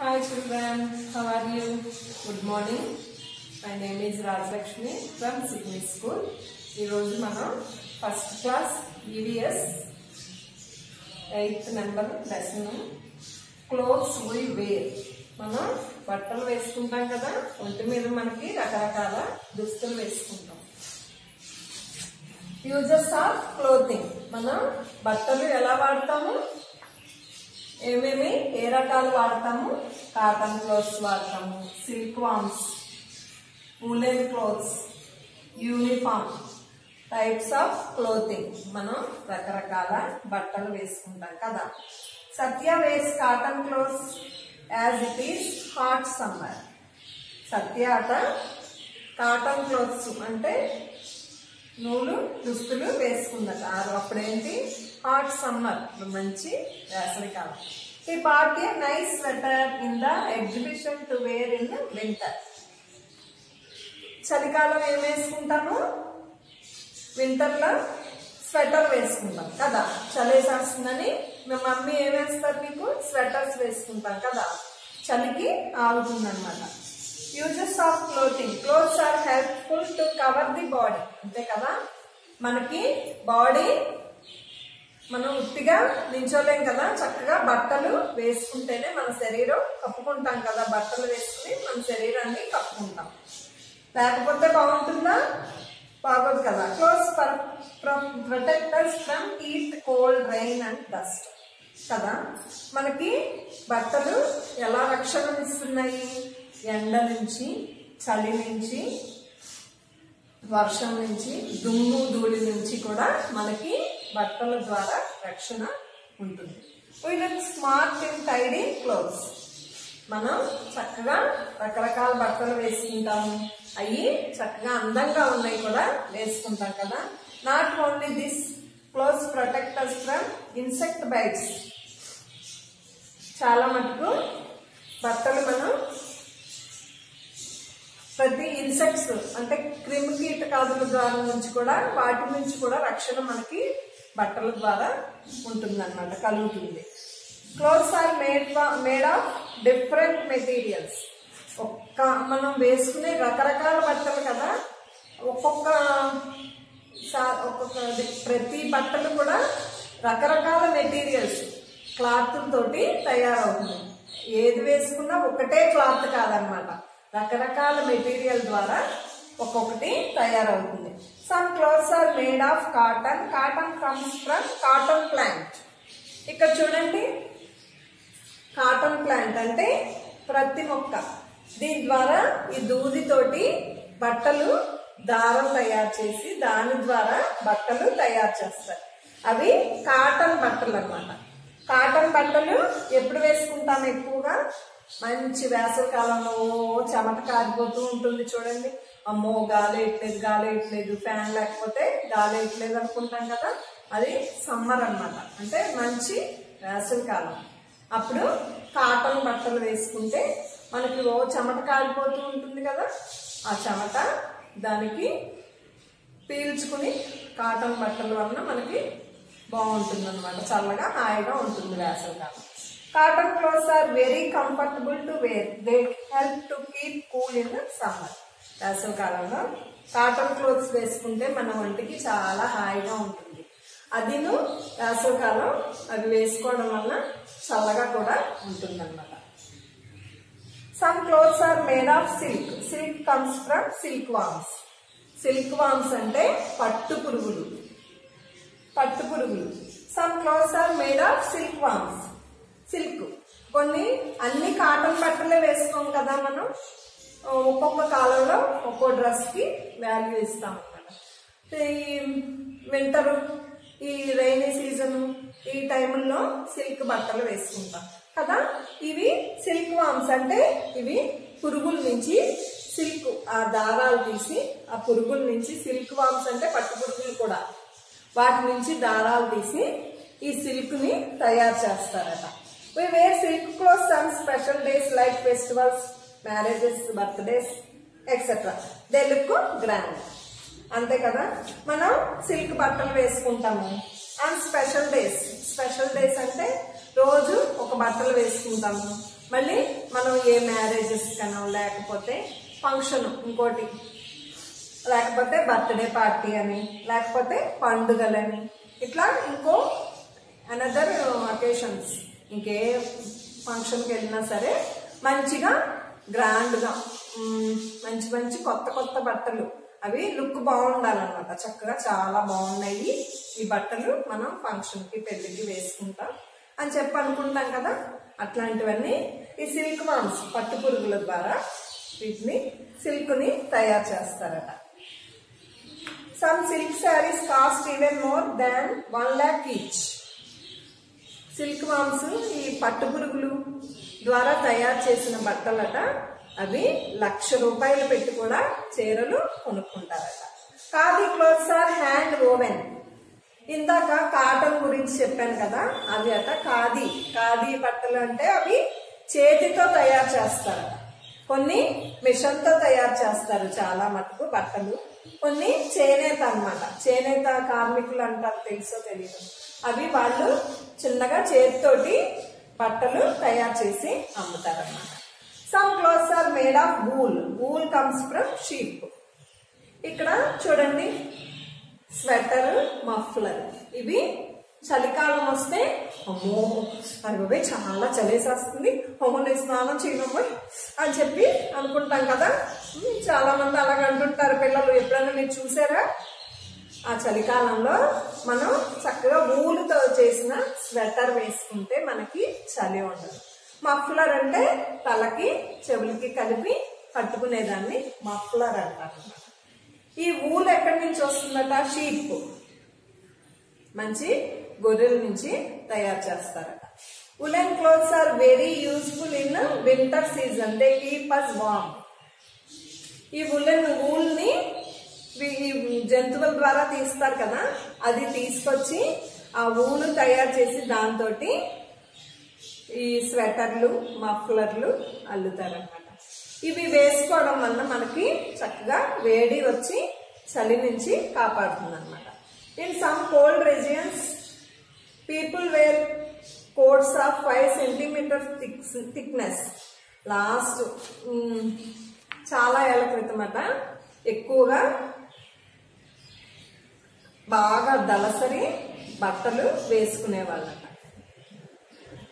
Hi children, how are you? Good morning. My name is Rajlakshmi from Sydney School. ఈరోజు మనం first class EVS eighth number lesson clothes we wear మనం బట్టలు వేసుకుంటాం కదా ఒంటి మీద మనకి రకరకాల దుస్తులు వేసుకుంటాం యూజెస్ ఆఫ్ క్లోతింగ్ మనం బట్టలు ఎలా వాడతాము ఏమేమి? ఏ రకాలు వాడతాము? కాటన్ క్లోత్స్ వాడతాము. Silk worms woollen clothes uniform types of clothing మనం రకరకాల బట్టలు వేసుకుంటాం కదా. Satya wears cotton clothes as it is hot summer Satya అట కాటన్ క్లోత్స్ అంటే నూలు దుస్తులు వేసుకుందట. అప్పుడేంటి? హాట్ సమ్మర్ మంచి వేసవికాలం. ఈ party nice sweater in the exhibition to wear in winter. చలికాలం ఏం వేసుకుంటాము? వింటర్లో స్వెటర్ వేసుకుంటాం కదా. చలేసేస్తుందని మేము మమ్మీ ఏమేస్తారు మీకు స్వెటర్స్ వేసుకుంటాం కదా. చలికి ఆగుతుందనమాట uses of clothing clothes are helpful to cover the body అంతే కదా? మనకి బాడీ మనం ఉట్టిగా నించోలేం కదా? చక్కగా బట్టలు వేసుకుంటేనే మన శరీరం కప్పుకుంటాం కదా? బట్టలు వేసుకుని మన శరీరాన్ని కప్పుకుంటాం. లేకపోతే బాగుంటుందా? బాగోదు కదా. Clothes protectors from heat cold rain and dust కదా? మనకి బట్టలు ఎలా రక్షణ ఇస్తున్నాయి ఎండ నుంచి చలి నుంచి వర్షం నుంచి దుమ్ము ధూళి నుంచి కూడా మనకి బట్టల ద్వారా రక్షణ ఉంటుంది. We smart and tidy clothes మనం చక్కగా రకరకాల బట్టలు వేసుకుంటాము. అవి చక్కగా అందంగా ఉన్నాయి కూడా వేసుకుంటాం కదా. Not only this clothes protectors from insect bites చాలా మటుకు బట్టలు మనం ప్రతి ఇన్సెక్ట్స్ అంటే క్రిమి కీటకాదుల ద్వారా నుంచి కూడా వాటి నుంచి కూడా రక్షణ మనకి బట్టల ద్వారా ఉంటుందన్నమాట కలుగుతుంది. Clothes are made made of different materials ఒక్క మనం వేసుకునే రకరకాల బట్టలు కదా ఒక్కొక్క ఒక్కొక్క ప్రతి బట్టలు కూడా రకరకాల మెటీరియల్స్ క్లాత్ తోటి తయారవుతుంది. ఏది వేసుకున్నా ఒకటే క్లాత్ కాదనమాట రకరకాల మెటీరియల్ ద్వారా ఒక్కొక్కటి తయారవుతుంది. Some clothes are made of cotton cotton comes from cotton plant ఇక్కడ చూడండి. కాటన్ ప్లాంట్ అంటే ప్రతి మొక్క. దీని ద్వారా ఈ దూదితోటి బట్టలు దారం తయారు చేసి దాని ద్వారా బట్టలు తయారు చేస్తారు. అవి కాటన్ బట్టలు అన్నమాట. కాటన్ బట్టలు ఎప్పుడు వేసుకుంటాం ఎక్కువగా? మంచి వేసవి కాలంలో ఓ చెమట కారిపోతూ ఉంటుంది చూడండి. అమ్మో గాలి వేయట్లేదు గాలి వేయట్లేదు ఫ్యాన్ లేకపోతే గాలి వేయట్లేదు అనుకుంటాం కదా. అది సమ్మర్ అన్నమాట. అంటే మంచి వేసవి కాలం అప్పుడు కాటన్ బట్టలు వేసుకుంటే మనకి ఓ చెమట కాలిపోతూ ఉంటుంది కదా. ఆ చెమట దానికి పీల్చుకుని కాటన్ బట్టల వలన మనకి బాగుంటుంది అనమాట చల్లగా హాయిగా ఉంటుంది వేసవికాలం. Cotton clothes are very comfortable to wear they help to keep cool in summer వేసవికాలంలో కాటన్ క్లోత్స్ వేసుకుంటే మన ఒంటికి చాలా హాయిగా ఉంటుంది. అదిను వేసవికాలం అవి వేసుకోవడం వల్ల చల్లగా కూడా ఉంటుందన్నమాట. Some clothes are made of silk silk comes from silk worms silk worms అంటే పట్టు పురుగులు. పట్టు పురుగులు. Some clothes are made of silk worms silk. కొన్ని అన్ని కాటన్ బట్టలే వేసుకోం కదా మనం. ఒక్కొక్క కాలంలో ఒక్కో డ్రెస్కి వాల్యూ ఇస్తాం అనమాట ఈ వింటర్ ఈ రైనీ సీజన్ ఈ టైంలో సిల్క్ బట్టలు వేసుకుంటాం కదా. ఇవి సిల్క్ వామ్స్ అంటే ఇవి పురుగుల నుంచి సిల్క్ ఆ దారాలు తీసి ఆ పురుగుల నుంచి సిల్క్ వామ్స్ అంటే పట్టు పురుగులు కూడా. వాటి నుంచి దారాలు తీసి ఈ సిల్క్ని తయారు చేస్తారట. We wear silk clothes on special days like festivals marriages birthdays etc they look grand. అంతే కదా? మనం సిల్క్ బట్టలు వేసుకుంటాము. And special days special days అంటే రోజు ఒక బట్టలు వేసుకుంటాము. మళ్ళీ మనం ఏ మ్యారేజెస్ కన్నా లేకపోతే ఫంక్షన్ ఇంకోటి. లేకపోతే బర్త్డే పార్టీ అని లేకపోతే పండుగలని. ఇట్లా ఇంకో అనదర్ అకేషన్స్ ఇంకే ఫంక్షన్కి వెళ్ళినా సరే మంచిగా గ్రాండ్గా మంచి మంచి కొత్త కొత్త బట్టలు. అవి లుక్ బాగుండాలన్నమాట. చక్కగా చాలా బాగున్నాయి. ఈ బట్టలు మనం ఫంక్షన్కి పెళ్ళికి వేసుకుంటాం. అని చెప్పి అనుకుంటాం కదా? అట్లాంటివన్నీ ఈ సిల్క్ మామ్స్ పట్టు పురుగుల ద్వారా వీటిని సిల్క్ని తయారు చేస్తారట. Some silk saris cost even more than one lakh each silk worms ఈ పట్టు పురుగులు ద్వారా తయారు చేసిన బట్టలట అవి లక్ష రూపాయలు పెట్టి కూడా చీరలు కొనుక్కుంటారట. Khadi clothes are hand woven. ఇందాక కాటన్ గురించి చెప్పాను కదా అవి అట ఖాదీ. ఖాదీ బట్టలు అంటే అవి చేతితో తయారు చేస్తారట. కొన్ని మిషన్తో తయారు చేస్తారు చాలా మటుకు బట్టలు. కొన్ని చేనేత అన్నమాట. చేనేత కార్మికులు అంటారు తెలుసో తెలియదు అవి వాళ్ళు చిన్నగా చేతితోటి బట్టలు తయారు చేసి అమ్ముతారన్నమాట. Some clothes are made of wool wool comes from sheep ఇక్కడ చూడండి. స్వెటర్ మఫ్లర్ ఇవి చలికాలం వస్తే అమ్మో అవి చాలా చలేసేస్తుంది. అమ్మో నేను స్నానం చేయనమ్మో అని చెప్పి అనుకుంటాం కదా. చాలా మంది అలాగ అంటుంటారు పిల్లలు. ఎప్పుడైనా మీరు చూసారా? ఆ చలికాలంలో మనం చక్కగా ఊలుతో చేసిన స్వెటర్ వేసుకుంటే మనకి చలి ఉండదు. మఫ్లర్ అంటే తలకి చెవులకి కలిపి కట్టుకునేదాన్ని మఫ్లర్ అంటారు. ఈ ఊలు ఎక్కడి నుంచి వస్తుందట? షీప్. మంచి గొర్రెల నుంచి తయారు చేస్తారట woollen clothes are very useful in winter season they keep us warm ఈ ఉలెన్ ఊల్ని ఈ జంతువుల ద్వారా తీస్తారు కదా అది తీసుకొచ్చి ఆ ఊలు తయారు చేసి దాంతో ఈ స్వెటర్లు మఫ్లర్లు అల్లుతారనమాట ఇవి వేసుకోవడం వల్ల మనకి చక్కగా వేడి వచ్చి చలి నుంచి కాపాడుతుంది అనమాట in some cold regions people wear coats of five centimetre thickness last చాలా ఏళ్ళ క్రితం అట ఎక్కువగా బాగా దళసరి బట్టలు వేసుకునేవాళ్ళట.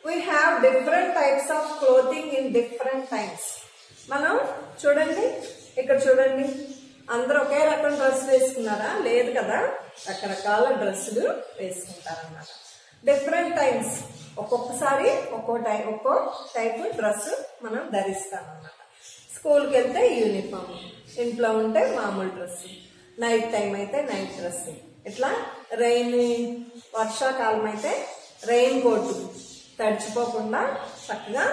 We have different types of clothing in different times మనం చూడండి ఇక్కడ చూడండి. అందరూ ఒకే రకం డ్రెస్ వేసుకున్నారా? లేదు కదా? రకరకాల డ్రెస్సులు వేసుకుంటారన్నమాట. డిఫరెంట్ టైమ్స్ ఒక్కొక్కసారి ఒక్కో టై ఒక్కో టైప్ డ్రెస్ మనం ధరిస్తాం అన్నమాట. స్కూల్కి వెళ్తే యూనిఫామ్ ఇంట్లో ఉంటే మామూలు డ్రెస్ నైట్ టైం అయితే నైట్ డ్రెస్ ఇట్లా రెయిన్ వర్షాకాలం అయితే రెయిన్ కోట్ తడిచిపోకుండా చక్కగా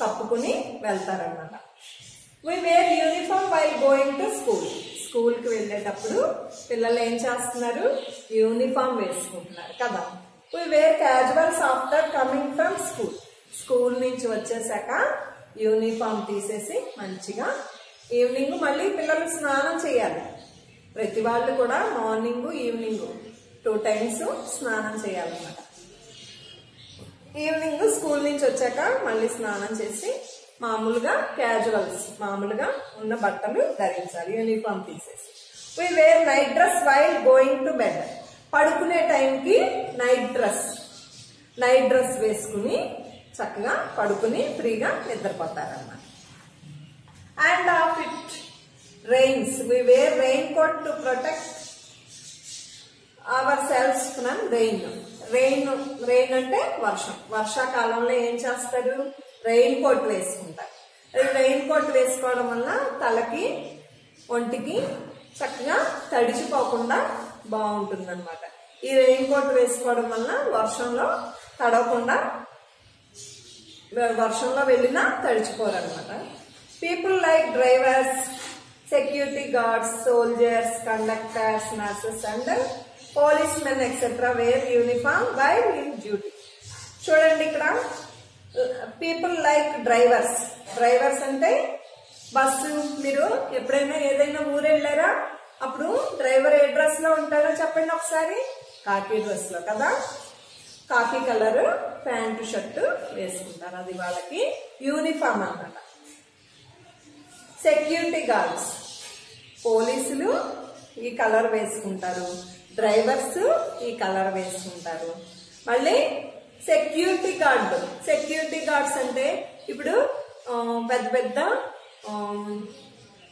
కప్పుకుని వెళ్తారన్నమాట. We wear uniform while going to school స్కూల్కి వెళ్ళేటప్పుడు పిల్లలు ఏం చేస్తున్నారు? యూనిఫామ్ వేసుకుంటున్నారు కదా. We wear casuals after coming from school school నుంచి వచ్చేసాక యూనిఫామ్ తీసేసి మంచిగా ఈవినింగ్ మళ్ళీ పిల్లలు స్నానం చేయాలి. ప్రతి వాళ్ళు కూడా మార్నింగ్ ఈవినింగ్ టూ టైమ్స్ స్నానం చేయాలన్నమాట. ఈవినింగ్ స్కూల్ నుంచి వచ్చాక మళ్ళీ స్నానం చేసి మామూలుగా క్యాజువల్స్ మామూలుగా ఉన్న బట్టలు ధరించాలి యూనిఫామ్ తీసేసి. We wear night dress while going to bed పడుకునే టైంకి నైట్ డ్రెస్. నైట్ డ్రెస్ వేసుకుని చక్కగా పడుకుని ఫ్రీగా నిద్రపోతారన్నమాట. And if it rains. We wear rain coat to protect ourselves from rain rain rain అంటే వర్షం. వర్షాకాలంలో ఏం చేస్తారు? రెయిన్ కోట్ వేసుకుంటారు. రెయిన్ కోట్ వేసుకోవడం వల్ల తలకి ఒంటికి చక్కగా తడిచిపోకుండా బాగుంటుంది అనమాట ఈ రెయిన్ కోట్ వేసుకోవడం వల్ల వర్షంలో తడవకుండా వర్షంలో వెళ్ళినా తడిచిపోరనమాట people like drivers security guards soldiers conductors nurses and police men etcetera wear uniform by in duty చూడండి ఇక్కడ పీపుల్ లైక్ డ్రైవర్స్ డ్రైవర్స్ అంటే బస్సు మీరు ఎప్పుడైనా ఏదైనా ఊరు వెళ్ళారా అప్పుడు డ్రైవర్ ఏ డ్రెస్లో ఉంటాడో చెప్పండి ఒకసారి? కాఫీ డ్రెస్లో కదా? కాఫీ కలర్ ప్యాంటు షర్టు వేసుకుంటారు. అది వాళ్ళకి యూనిఫామ్ అన్నమాట. సెక్యూరిటీ గార్డ్స్ పోలీసులు ఈ కలర్ వేసుకుంటారు. డ్రైవర్స్ ఈ కలర్ వేసుకుంటారు. మళ్ళీ సెక్యూరిటీ గార్డ్ సెక్యూరిటీ గార్డ్స్ అంటే ఇప్పుడు పెద్ద పెద్ద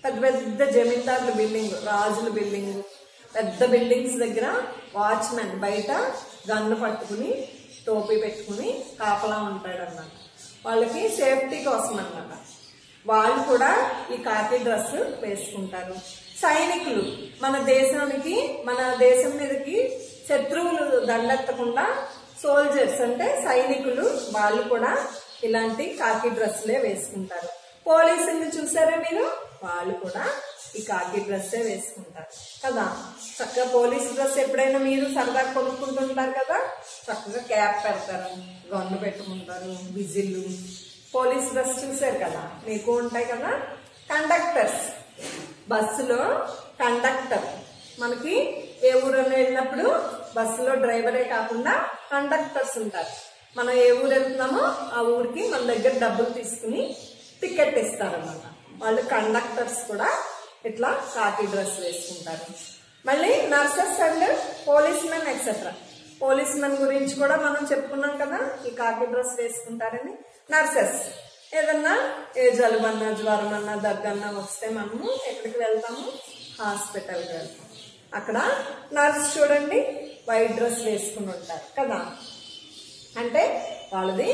పెద్ద పెద్ద జమీందారుల బిల్డింగ్ రాజుల బిల్డింగ్ పెద్ద బిల్డింగ్స్ దగ్గర వాచ్మెన్ బయట గన్ను పట్టుకుని టోపీ పెట్టుకుని కాపలా ఉంటాడు అన్నమాట వాళ్ళకి సేఫ్టీ కోసం అన్నమాట వాళ్ళు కూడా ఈ కాకి డ్రెస్ వేసుకుంటారు. సైనికులు మన దేశానికి మన దేశం మీదకి శత్రువులు దండెత్తకుండా సోల్జర్స్ అంటే సైనికులు వాళ్ళు కూడా ఇలాంటి కాకి డ్రెస్లే వేసుకుంటారు. పోలీసుల్ని చూసారా మీరు? వాళ్ళు కూడా ఈ కాకి డ్రెస్సే వేసుకుంటారు. కదా? చక్కగా పోలీస్ డ్రెస్ ఎప్పుడైనా మీరు సరదా కొనుక్కుంటుంటారు కదా? చక్కగా క్యాప్ పెడతారు గన్ను పెట్టుకుంటారు విజిల్లు. పోలీస్ డ్రెస్ చూసారు కదా? మీకు ఉంటాయి కదా? కండక్టర్స్. బస్సులో కండక్టర్. మనకి ఏ ఊరన్నా వెళ్ళినప్పుడు బస్సులో డ్రైవరే కాకుండా కండక్టర్స్ ఉంటారు. మనం ఏ ఊరు వెళ్తున్నామో ఆ ఊరికి మన దగ్గర డబ్బులు తీసుకుని టికెట్ ఇస్తారన్నమాట. వాళ్ళు కండక్టర్స్ కూడా ఇట్లా కాకి డ్రెస్ వేసుకుంటారు. మళ్ళీ nurses and police men etcetera police men గురించి కూడా మనం చెప్పుకున్నాం కదా ఈ కాకి డ్రెస్ వేసుకుంటారని. నర్సెస్ ఏదన్నా ఏ జలుబన్నా జ్వరం అన్నా దగ్గన్నా వస్తే మనము ఎక్కడికి వెళ్తాము? హాస్పిటల్కి వెళ్తాం అక్కడ నర్స్ చూడండి వైట్ డ్రెస్ వేసుకుని ఉంటారు కదా. అంటే వాళ్ళది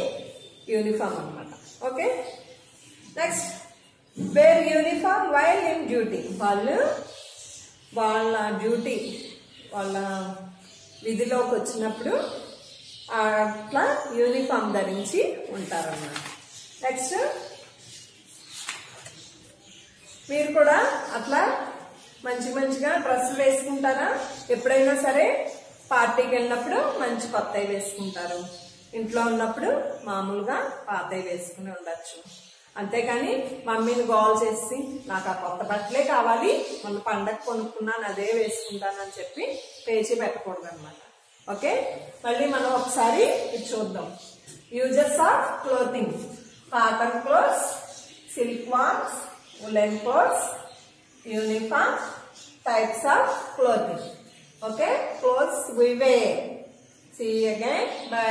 యూనిఫామ్ అన్నమాట. Okay next wear uniform while in duty వాళ్ళు వాళ్ళ డ్యూటీ వాళ్ళ విధిలోకి వచ్చినప్పుడు అట్లా యూనిఫామ్ ధరించి ఉంటారన్నమాట. నెక్స్ట్ మీరు కూడా అట్లా మంచి మంచిగా డ్రెస్సులు వేసుకుంటారా? ఎప్పుడైనా సరే పార్టీకి వెళ్ళినప్పుడు మంచి కొత్తవి వేసుకుంటారు. ఇంట్లో ఉన్నప్పుడు మామూలుగా పాతవి వేసుకుని ఉండొచ్చు. అంతేకాని మమ్మీని గోల్ చేసి నాకు ఆ కొత్త బట్టలే కావాలి మొన్న పండగ కొనుక్కున్నాను అదే వేసుకుంటానని చెప్పి పేచి పెట్టకూడదు అనమాట ఓకే? మళ్ళీ మనం ఒకసారి ఇది చూద్దాం. Uses of clothing cotton clothes silk worms woollen clothes uniform types of clothing okay? Clothes we way see again bye